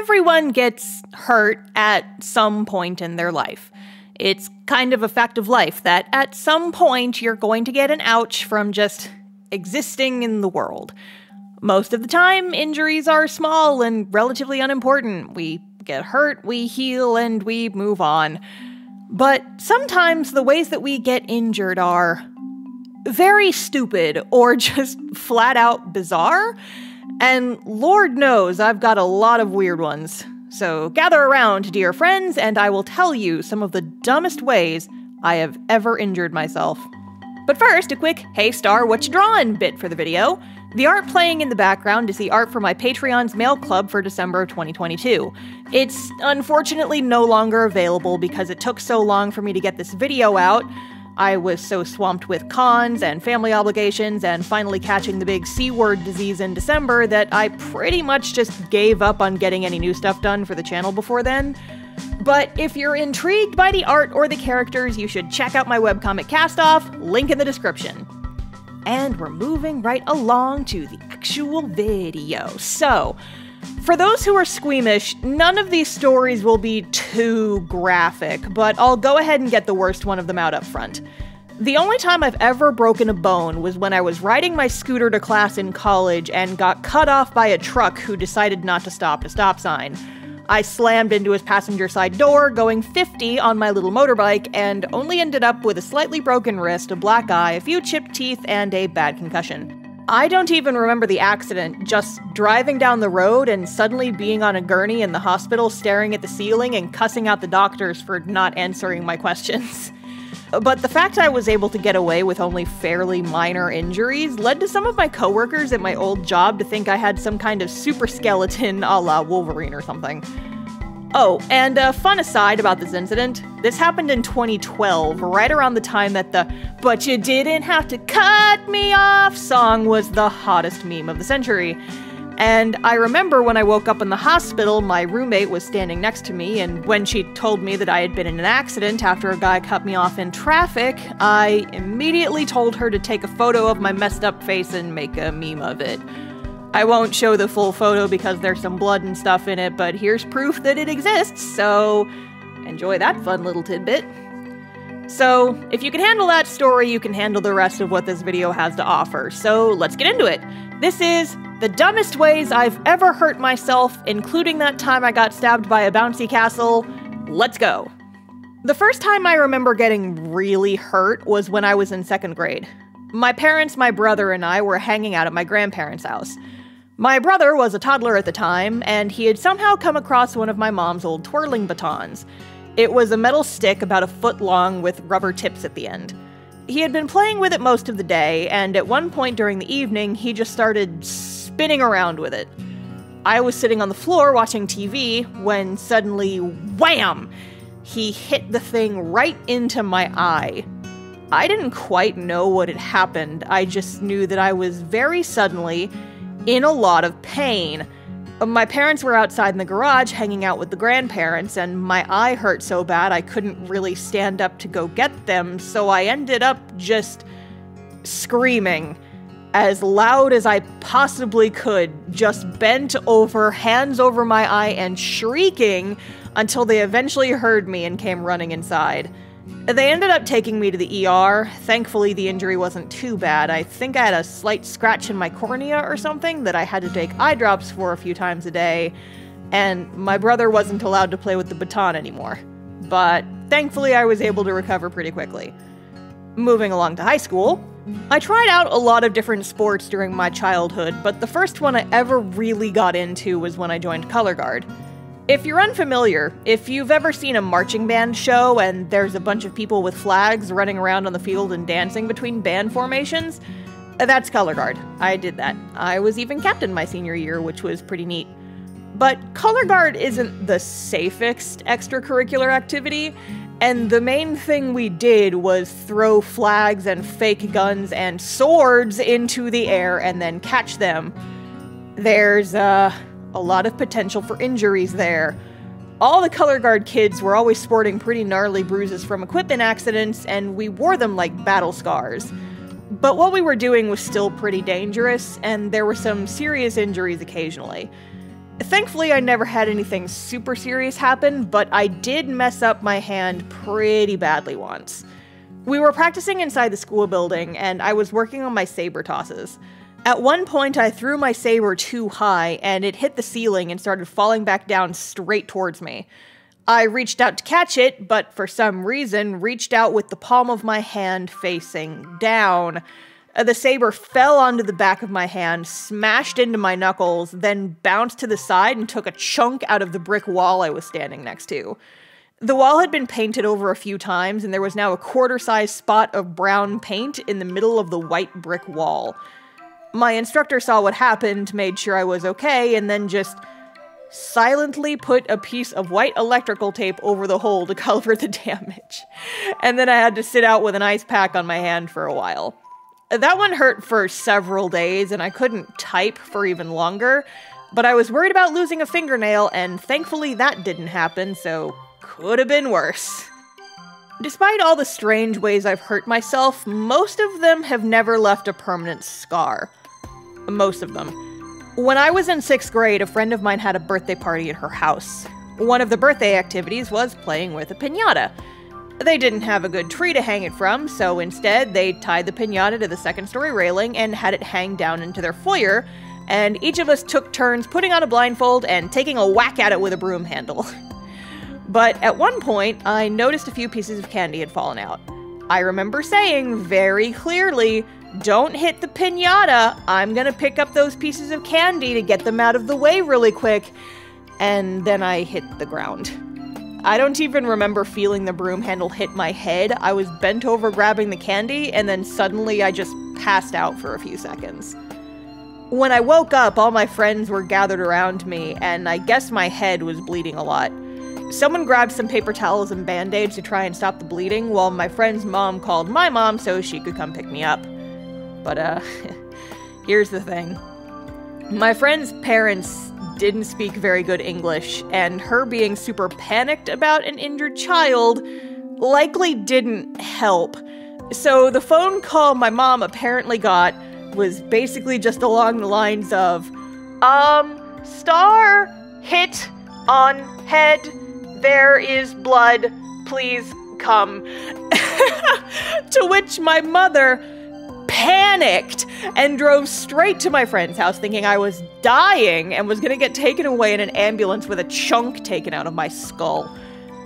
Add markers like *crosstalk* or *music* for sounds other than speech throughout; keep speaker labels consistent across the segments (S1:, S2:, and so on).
S1: everyone gets hurt at some point in their life. It's kind of a fact of life that at some point you're going to get an ouch from just existing in the world. Most of the time, injuries are small and relatively unimportant. We get hurt, we heal, and we move on. But sometimes the ways that we get injured are very stupid or *laughs* just flat out bizarre. And Lord knows I've got a lot of weird ones. So gather around, dear friends, and I will tell you some of the dumbest ways I have ever injured myself. But first, a quick Hey Star, what you drawing bit for the video. The art playing in the background is the art for my Patreon's mail club for December 2022. It's unfortunately no longer available because it took so long for me to get this video out. I was so swamped with cons and family obligations and finally catching the big C word disease in December that I pretty much just gave up on getting any new stuff done for the channel before then. But if you're intrigued by the art or the characters, you should check out my webcomic Castoff, link in the description. And we're moving right along to the actual video. So, for those who are squeamish, none of these stories will be too graphic, but I'll go ahead and get the worst one of them out up front. The only time I've ever broken a bone was when I was riding my scooter to class in college and got cut off by a truck who decided not to stop at a stop sign. I slammed into his passenger side door, going 50 on my little motorbike, and only ended up with a slightly broken wrist, a black eye, a few chipped teeth, and a bad concussion. I don't even remember the accident, just driving down the road and suddenly being on a gurney in the hospital staring at the ceiling and cussing out the doctors for not answering my questions. *laughs* But the fact I was able to get away with only fairly minor injuries led to some of my coworkers at my old job to think I had some kind of super skeleton a la Wolverine or something. Oh, and a fun aside about this incident this happened in 2012, right around the time that the But You Didn't Have to Cut Me Off song was the hottest meme of the century. And I remember when I woke up in the hospital, my roommate was standing next to me, and when she told me that I had been in an accident after a guy cut me off in traffic, I immediately told her to take a photo of my messed up face and make a meme of it. I won't show the full photo because there's some blood and stuff in it, but here's proof that it exists, so enjoy that fun little tidbit. So, if you can handle that story, you can handle the rest of what this video has to offer, so let's get into it. This is the dumbest ways I've ever hurt myself, including that time I got stabbed by a bouncy castle. Let's go. The first time I remember getting really hurt was when I was in second grade. My parents, my brother, and I were hanging out at my grandparents' house. My brother was a toddler at the time, and he had somehow come across one of my mom's old twirling batons. It was a metal stick about a foot long with rubber tips at the end. He had been playing with it most of the day, and at one point during the evening, he just started spinning around with it. I was sitting on the floor watching TV when suddenly, wham! He hit the thing right into my eye. I didn't quite know what had happened, I just knew that I was very suddenly in a lot of pain. Uh, my parents were outside in the garage hanging out with the grandparents, and my eye hurt so bad I couldn't really stand up to go get them, so I ended up just screaming as loud as I possibly could, just bent over, hands over my eye, and shrieking until they eventually heard me and came running inside. They ended up taking me to the ER. Thankfully, the injury wasn't too bad. I think I had a slight scratch in my cornea or something that I had to take eye drops for a few times a day, and my brother wasn't allowed to play with the baton anymore. But thankfully, I was able to recover pretty quickly. Moving along to high school, I tried out a lot of different sports during my childhood, but the first one I ever really got into was when I joined Color Guard. If you're unfamiliar, if you've ever seen a marching band show and there's a bunch of people with flags running around on the field and dancing between band formations, that's Color Guard. I did that. I was even captain my senior year, which was pretty neat. But Color Guard isn't the safest extracurricular activity, and the main thing we did was throw flags and fake guns and swords into the air and then catch them. There's uh, a lot of potential for injuries there. All the color guard kids were always sporting pretty gnarly bruises from equipment accidents, and we wore them like battle scars. But what we were doing was still pretty dangerous, and there were some serious injuries occasionally. Thankfully, I never had anything super serious happen, but I did mess up my hand pretty badly once. We were practicing inside the school building, and I was working on my saber tosses. At one point, I threw my saber too high, and it hit the ceiling and started falling back down straight towards me. I reached out to catch it, but for some reason, reached out with the palm of my hand facing down. Uh, the saber fell onto the back of my hand, smashed into my knuckles, then bounced to the side and took a chunk out of the brick wall I was standing next to. The wall had been painted over a few times, and there was now a quarter sized spot of brown paint in the middle of the white brick wall. My instructor saw what happened, made sure I was okay, and then just silently put a piece of white electrical tape over the hole to *laughs* cover the damage. And then I had to sit out with an ice pack on my hand for a while. That one hurt for several days, and I couldn't type for even longer, but I was worried about losing a fingernail, and thankfully that didn't happen, so could have been worse. Despite all the strange ways I've hurt myself, most of them have never left a permanent scar. Most of them. When I was in sixth grade, a friend of mine had a birthday party at her house. One of the birthday activities was playing with a pinata. They didn't have a good tree to hang it from, so instead they tied the pinata to the second story railing and had it hang down into their foyer, and each of us took turns putting on a blindfold and taking a whack at it with a broom handle. *laughs* But at one point, I noticed a few pieces of candy had fallen out. I remember saying very clearly, Don't hit the pinata. I'm gonna pick up those pieces of candy to get them out of the way really quick. And then I hit the ground. I don't even remember feeling the broom handle hit my head. I was bent over grabbing the candy, and then suddenly I just passed out for a few seconds. When I woke up, all my friends were gathered around me, and I guess my head was bleeding a lot. Someone grabbed some paper towels and band aids to try and stop the bleeding, while my friend's mom called my mom so she could come pick me up. But, uh, *laughs* here's the thing my friend's parents didn't speak very good English, and her being super panicked about an injured child likely didn't help. So the phone call my mom apparently got was basically just along the lines of, um, star hit on head there is blood. Please come. *laughs* to which my mother panicked and drove straight to my friend's house thinking I was dying and was gonna get taken away in an ambulance with a chunk taken out of my skull.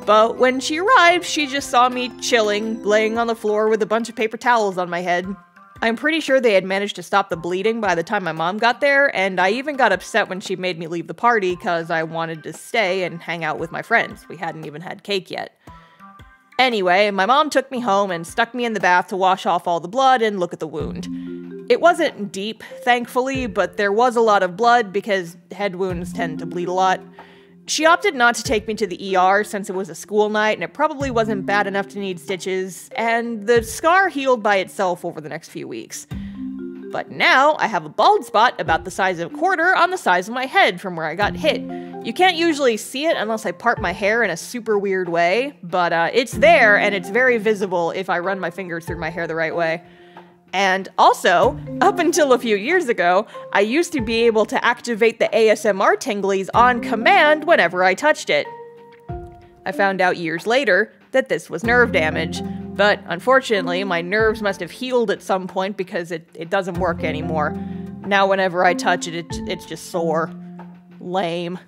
S1: But when she arrived, she just saw me chilling, laying on the floor with a bunch of paper towels on my head. I'm pretty sure they had managed to stop the bleeding by the time my mom got there, and I even got upset when she made me leave the party because I wanted to stay and hang out with my friends. We hadn't even had cake yet. Anyway, my mom took me home and stuck me in the bath to wash off all the blood and look at the wound. It wasn't deep, thankfully, but there was a lot of blood because head wounds tend to bleed a lot. She opted not to take me to the ER since it was a school night and it probably wasn't bad enough to need stitches, and the scar healed by itself over the next few weeks. But now I have a bald spot about the size of a quarter on the size of my head from where I got hit. You can't usually see it unless I part my hair in a super weird way, but uh, it's there and it's very visible if I run my fingers through my hair the right way. And also, up until a few years ago, I used to be able to activate the ASMR tinglies on command whenever I touched it. I found out years later that this was nerve damage, but unfortunately, my nerves must have healed at some point because it, it doesn't work anymore. Now, whenever I touch it, it, it's just sore. Lame.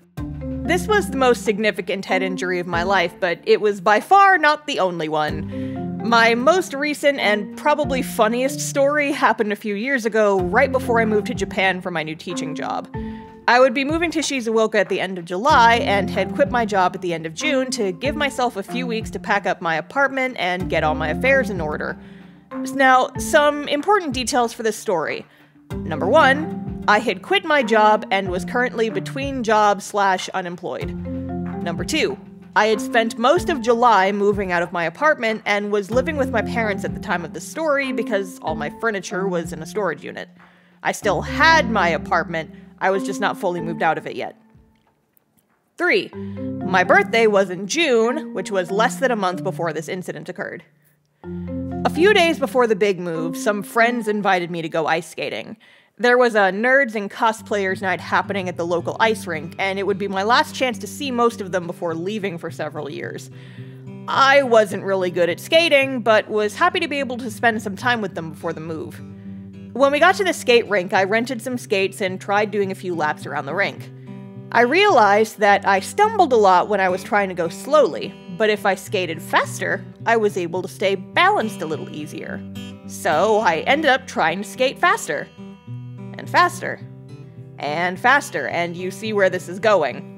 S1: This was the most significant head injury of my life, but it was by far not the only one. My most recent and probably funniest story happened a few years ago, right before I moved to Japan for my new teaching job. I would be moving to Shizuoka at the end of July and had quit my job at the end of June to give myself a few weeks to pack up my apartment and get all my affairs in order. Now, some important details for this story. Number one, I had quit my job and was currently between jobs slash unemployed. Number two, I had spent most of July moving out of my apartment and was living with my parents at the time of the story because all my furniture was in a storage unit. I still had my apartment, I was just not fully moved out of it yet. 3. My birthday was in June, which was less than a month before this incident occurred. A few days before the big move, some friends invited me to go ice skating. There was a nerds and cosplayers night happening at the local ice rink, and it would be my last chance to see most of them before leaving for several years. I wasn't really good at skating, but was happy to be able to spend some time with them before the move. When we got to the skate rink, I rented some skates and tried doing a few laps around the rink. I realized that I stumbled a lot when I was trying to go slowly, but if I skated faster, I was able to stay balanced a little easier. So I ended up trying to skate faster. And faster. And faster, and you see where this is going.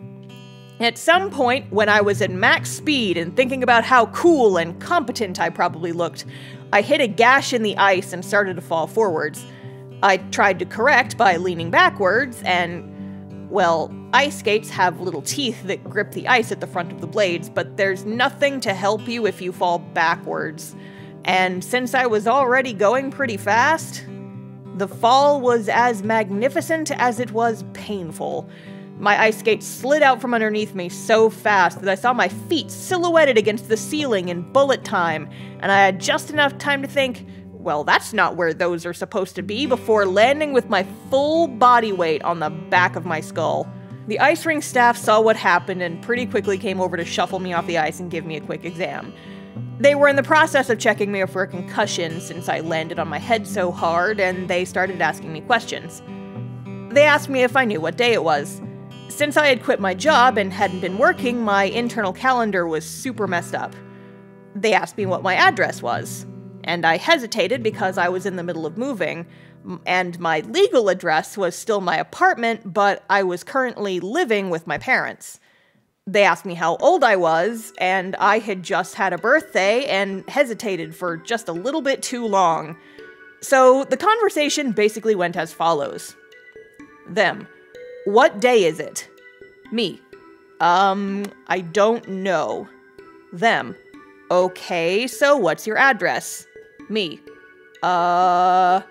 S1: At some point, when I was at max speed and thinking about how cool and competent I probably looked, I hit a gash in the ice and started to fall forwards. I tried to correct by leaning backwards, and, well, ice skates have little teeth that grip the ice at the front of the blades, but there's nothing to help you if you fall backwards. And since I was already going pretty fast, the fall was as magnificent as it was painful. My ice skate slid out from underneath me so fast that I saw my feet silhouetted against the ceiling in bullet time, and I had just enough time to think, well, that's not where those are supposed to be, before landing with my full body weight on the back of my skull. The ice rink staff saw what happened and pretty quickly came over to shuffle me off the ice and give me a quick exam. They were in the process of checking me for a concussion since I landed on my head so hard, and they started asking me questions. They asked me if I knew what day it was. Since I had quit my job and hadn't been working, my internal calendar was super messed up. They asked me what my address was, and I hesitated because I was in the middle of moving, and my legal address was still my apartment, but I was currently living with my parents. They asked me how old I was, and I had just had a birthday and hesitated for just a little bit too long. So the conversation basically went as follows Them. What day is it? Me. Um, I don't know. Them. Okay, so what's your address? Me. Uh,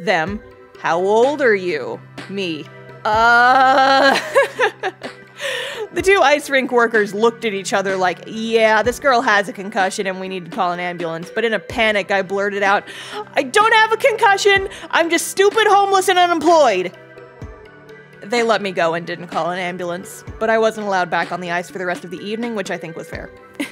S1: them. How old are you? Me. Uh. *laughs* the two ice rink workers looked at each other like, yeah, this girl has a concussion and we need to call an ambulance. But in a panic, I blurted out, I don't have a concussion. I'm just stupid, homeless, and unemployed. They let me go and didn't call an ambulance, but I wasn't allowed back on the ice for the rest of the evening, which I think was fair.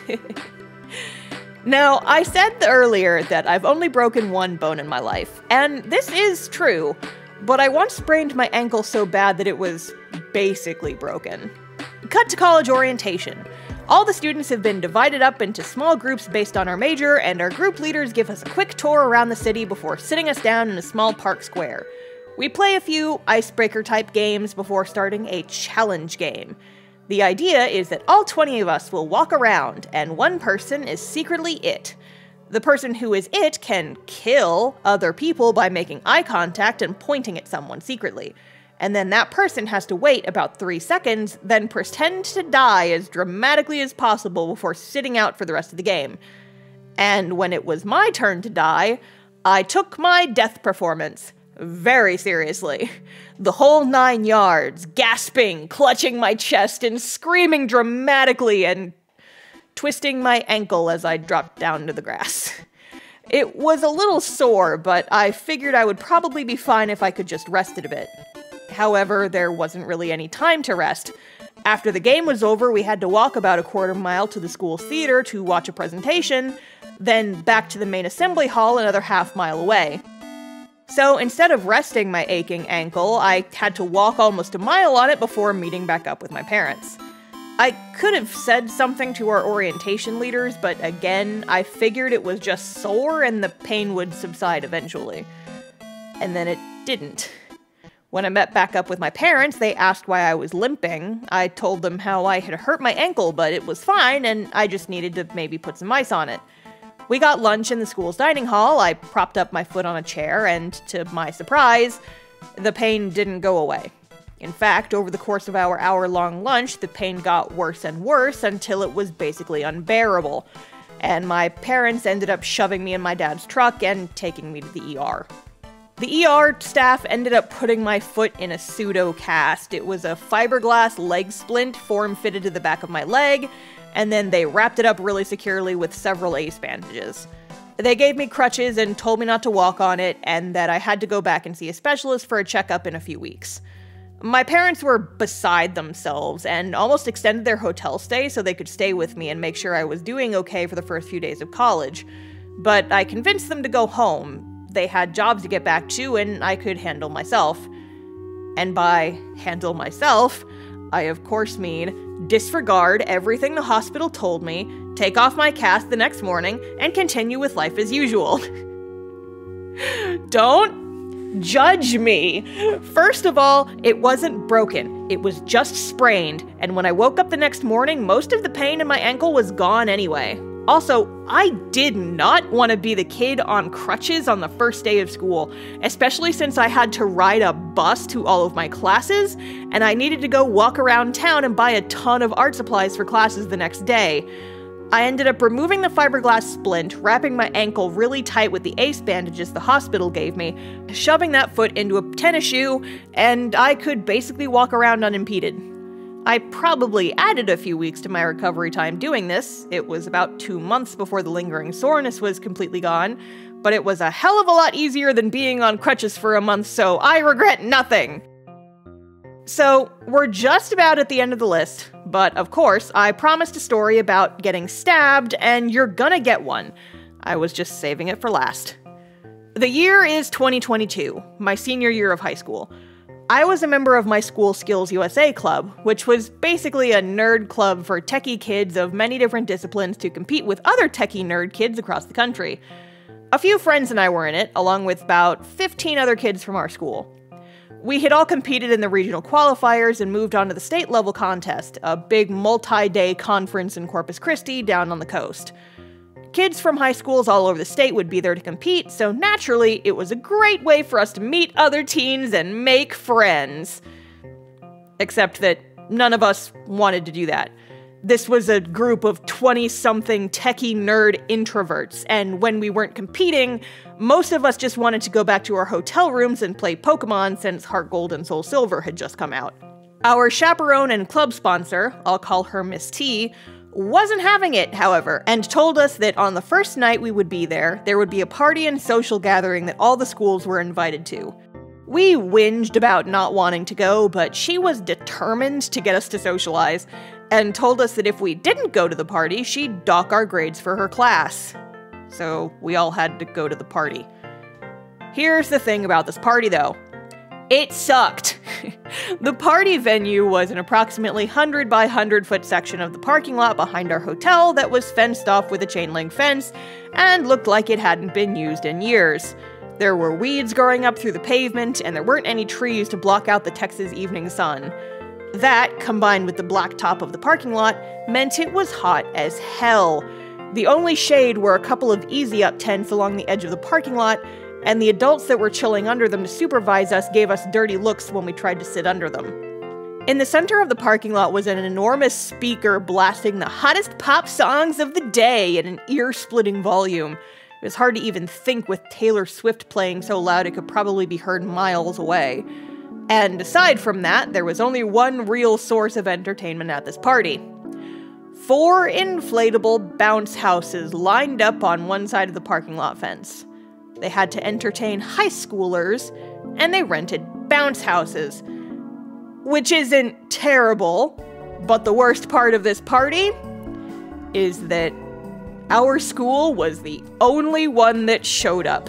S1: *laughs* now, I said earlier that I've only broken one bone in my life, and this is true, but I once sprained my ankle so bad that it was basically broken. Cut to college orientation. All the students have been divided up into small groups based on our major, and our group leaders give us a quick tour around the city before sitting us down in a small park square. We play a few icebreaker type games before starting a challenge game. The idea is that all 20 of us will walk around, and one person is secretly it. The person who is it can kill other people by making eye contact and pointing at someone secretly. And then that person has to wait about three seconds, then pretend to die as dramatically as possible before sitting out for the rest of the game. And when it was my turn to die, I took my death performance very seriously. The whole nine yards, gasping, clutching my chest, and screaming dramatically and twisting my ankle as I dropped down to the grass. It was a little sore, but I figured I would probably be fine if I could just rest it a bit. However, there wasn't really any time to rest. After the game was over, we had to walk about a quarter mile to the school theater to watch a presentation, then back to the main assembly hall another half mile away. So instead of resting my aching ankle, I had to walk almost a mile on it before meeting back up with my parents. I could have said something to our orientation leaders, but again, I figured it was just sore and the pain would subside eventually. And then it didn't. When I met back up with my parents, they asked why I was limping. I told them how I had hurt my ankle, but it was fine, and I just needed to maybe put some ice on it. We got lunch in the school's dining hall. I propped up my foot on a chair, and to my surprise, the pain didn't go away. In fact, over the course of our hour long lunch, the pain got worse and worse until it was basically unbearable. And my parents ended up shoving me in my dad's truck and taking me to the ER. The ER staff ended up putting my foot in a pseudo cast. It was a fiberglass leg splint form fitted to the back of my leg, and then they wrapped it up really securely with several ace bandages. They gave me crutches and told me not to walk on it, and that I had to go back and see a specialist for a checkup in a few weeks. My parents were beside themselves and almost extended their hotel stay so they could stay with me and make sure I was doing okay for the first few days of college. But I convinced them to go home. They had jobs to get back to, and I could handle myself. And by handle myself, I of course mean disregard everything the hospital told me, take off my cast the next morning, and continue with life as usual. *laughs* Don't judge me. First of all, it wasn't broken, it was just sprained, and when I woke up the next morning, most of the pain in my ankle was gone anyway. Also, I did not want to be the kid on crutches on the first day of school, especially since I had to ride a bus to all of my classes, and I needed to go walk around town and buy a ton of art supplies for classes the next day. I ended up removing the fiberglass splint, wrapping my ankle really tight with the ace bandages the hospital gave me, shoving that foot into a tennis shoe, and I could basically walk around unimpeded. I probably added a few weeks to my recovery time doing this. It was about two months before the lingering soreness was completely gone, but it was a hell of a lot easier than being on crutches for a month, so I regret nothing. So, we're just about at the end of the list, but of course, I promised a story about getting stabbed, and you're gonna get one. I was just saving it for last. The year is 2022, my senior year of high school. I was a member of my school Skills USA club, which was basically a nerd club for techie kids of many different disciplines to compete with other techie nerd kids across the country. A few friends and I were in it, along with about 15 other kids from our school. We had all competed in the regional qualifiers and moved on to the state level contest, a big multi day conference in Corpus Christi down on the coast. Kids from high schools all over the state would be there to compete, so naturally, it was a great way for us to meet other teens and make friends. Except that none of us wanted to do that. This was a group of 20 something techie nerd introverts, and when we weren't competing, most of us just wanted to go back to our hotel rooms and play Pokemon since Heart Gold and Soul Silver had just come out. Our chaperone and club sponsor, I'll call her Miss T, wasn't having it, however, and told us that on the first night we would be there, there would be a party and social gathering that all the schools were invited to. We whinged about not wanting to go, but she was determined to get us to socialize, and told us that if we didn't go to the party, she'd dock our grades for her class. So we all had to go to the party. Here's the thing about this party, though it sucked. *laughs* the party venue was an approximately 100 by 100 foot section of the parking lot behind our hotel that was fenced off with a chain link fence and looked like it hadn't been used in years. There were weeds growing up through the pavement, and there weren't any trees to block out the Texas evening sun. That, combined with the black top of the parking lot, meant it was hot as hell. The only shade were a couple of easy up tents along the edge of the parking lot, and the adults that were chilling under them to supervise us gave us dirty looks when we tried to sit under them. In the center of the parking lot was an enormous speaker blasting the hottest pop songs of the day at an ear splitting volume. It was hard to even think with Taylor Swift playing so loud it could probably be heard miles away. And aside from that, there was only one real source of entertainment at this party. Four inflatable bounce houses lined up on one side of the parking lot fence. They had to entertain high schoolers, and they rented bounce houses. Which isn't terrible, but the worst part of this party is that our school was the only one that showed up.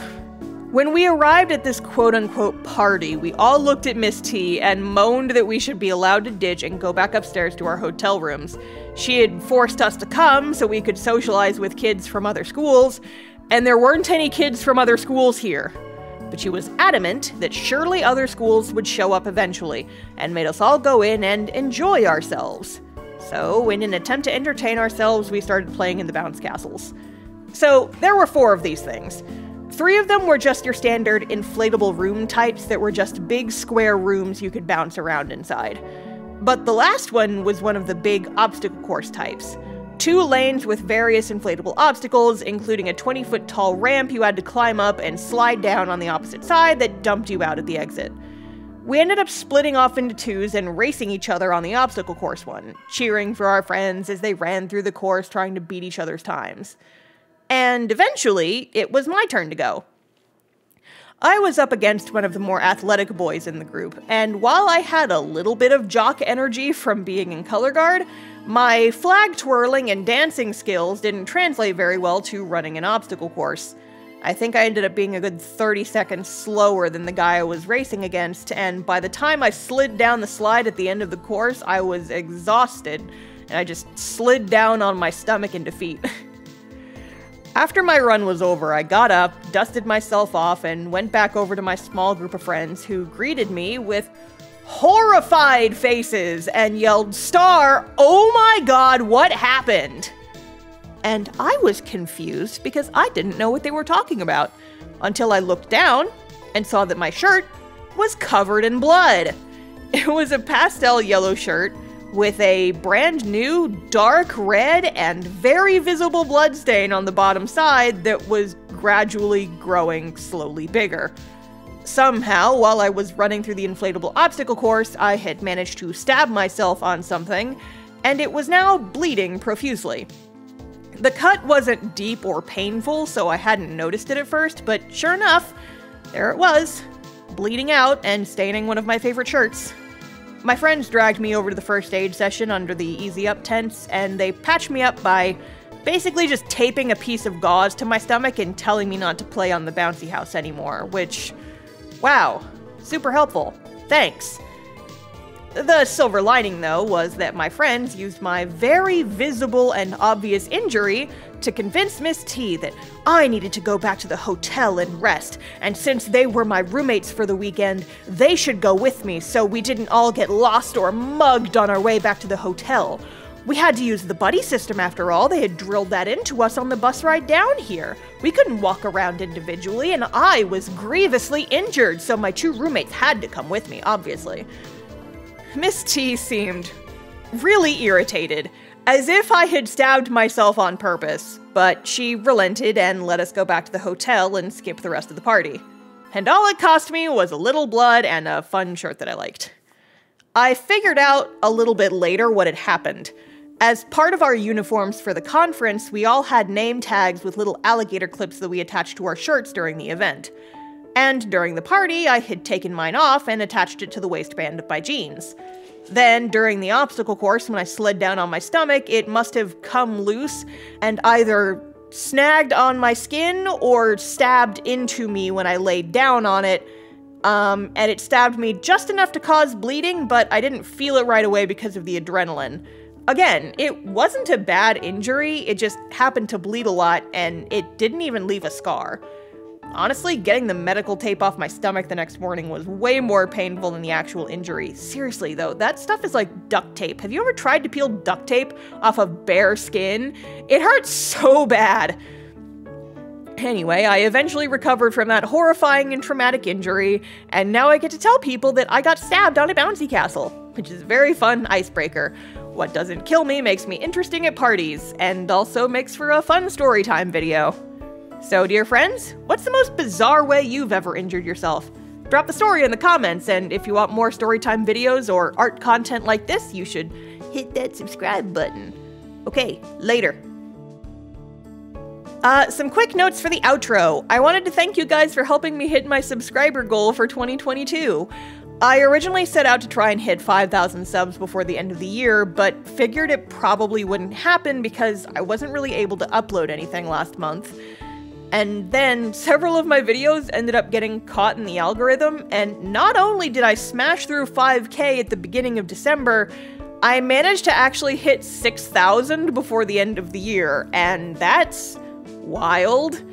S1: When we arrived at this quote unquote party, we all looked at Miss T and moaned that we should be allowed to ditch and go back upstairs to our hotel rooms. She had forced us to come so we could socialize with kids from other schools, and there weren't any kids from other schools here. But she was adamant that surely other schools would show up eventually, and made us all go in and enjoy ourselves. So, in an attempt to entertain ourselves, we started playing in the bounce castles. So, there were four of these things. Three of them were just your standard inflatable room types that were just big square rooms you could bounce around inside. But the last one was one of the big obstacle course types two lanes with various inflatable obstacles, including a 20 foot tall ramp you had to climb up and slide down on the opposite side that dumped you out at the exit. We ended up splitting off into twos and racing each other on the obstacle course one, cheering for our friends as they ran through the course trying to beat each other's times. and eventually it was my turn to go. I was up against one of the more athletic boys in the group, and while I had a little bit of jock energy from being in color guard, my flag twirling and dancing skills didn't translate very well to running an obstacle course. I think I ended up being a good 30 seconds slower than the guy I was racing against, and by the time I slid down the slide at the end of the course, I was exhausted, and I just slid down on my stomach in defeat. *laughs* After my run was over, I got up, dusted myself off, and went back over to my small group of friends who greeted me with horrified faces and yelled, Star, oh my god, what happened? and I was confused because I didn't know what they were talking about until I looked down and saw that my shirt was covered in blood. *laughs* It was a pastel yellow shirt with a brand new dark red and very visible blood stain on the bottom side that was gradually growing slowly bigger. Somehow, while I was running through the inflatable obstacle course, I had managed to stab myself on something, and it was now bleeding profusely. The cut wasn't deep or painful, so I hadn't noticed it at first, but sure enough, there it was, bleeding out and staining one of my favorite shirts. My friends dragged me over to the first aid session under the Easy Up tents, and they patched me up by basically just taping a piece of gauze to my stomach and telling me not to play on the bouncy house anymore, which, wow, super helpful. Thanks. The silver lining, though, was that my friends used my very visible and obvious injury to convince Miss T that I needed to go back to the hotel and rest, and since they were my roommates for the weekend, they should go with me so we didn't all get lost or mugged on our way back to the hotel. We had to use the buddy system after all, they had drilled that into us on the bus ride down here. We couldn't walk around individually, and I was grievously injured, so my two roommates had to come with me, obviously. Miss T seemed really irritated, as if I had stabbed myself on purpose, but she relented and let us go back to the hotel and skip the rest of the party. And all it cost me was a little blood and a fun shirt that I liked. I figured out a little bit later what had happened. As part of our uniforms for the conference, we all had name tags with little alligator clips that we attached to our shirts during the event. And during the party, I had taken mine off and attached it to the waistband of my jeans. Then, during the obstacle course, when I slid down on my stomach, it must have come loose and either snagged on my skin or stabbed into me when I laid down on it. Um, and it stabbed me just enough to cause bleeding, but I didn't feel it right away because of the adrenaline. Again, it wasn't a bad injury, it just happened to bleed a lot, and it didn't even leave a scar. Honestly, getting the medical tape off my stomach the next morning was way more painful than the actual injury. Seriously, though, that stuff is like duct tape. Have you ever tried to peel duct tape off of bare skin? It hurts so bad. Anyway, I eventually recovered from that horrifying and traumatic injury, and now I get to tell people that I got stabbed on a bouncy castle, which is a very fun icebreaker. What doesn't kill me makes me interesting at parties, and also makes for a fun story time video. So, dear friends, what's the most bizarre way you've ever injured yourself? Drop the story in the comments, and if you want more storytime videos or art content like this, you should hit that subscribe button. Okay, later. Uh, some quick notes for the outro. I wanted to thank you guys for helping me hit my subscriber goal for 2022. I originally set out to try and hit 5,000 subs before the end of the year, but figured it probably wouldn't happen because I wasn't really able to upload anything last month. And then several of my videos ended up getting caught in the algorithm, and not only did I smash through 5k at the beginning of December, I managed to actually hit 6,000 before the end of the year, and that's wild.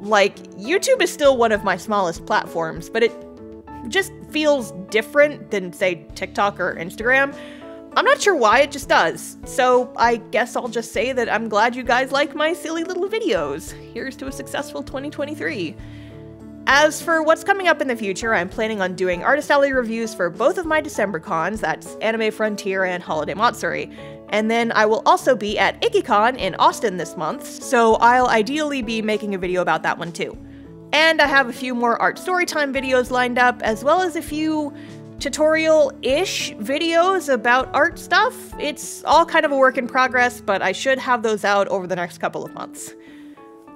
S1: Like, YouTube is still one of my smallest platforms, but it just feels different than, say, TikTok or Instagram. I'm not sure why, it just does. So I guess I'll just say that I'm glad you guys like my silly little videos. Here's to a successful 2023. As for what's coming up in the future, I'm planning on doing Artist Alley reviews for both of my December cons, that's Anime Frontier and Holiday Matsuri. And then I will also be at Ikkicon in Austin this month, so I'll ideally be making a video about that one too. And I have a few more art storytime videos lined up, as well as a few tutorial-ish videos about art stuff. It's all kind of a work in progress, but I should have those out over the next couple of months.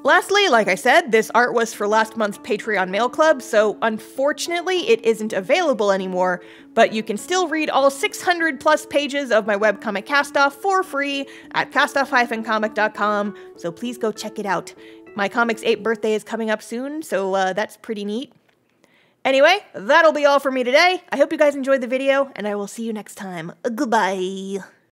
S1: Lastly, like I said, this art was for last month's Patreon Mail Club, so unfortunately it isn't available anymore, but you can still read all 600 plus pages of my webcomic Castoff for free at castoff-comic.com, so please go check it out. My comic's 8th birthday is coming up soon, so uh, that's pretty neat. Anyway, that'll be all for me today. I hope you guys enjoyed the video, and I will see you next time. Goodbye.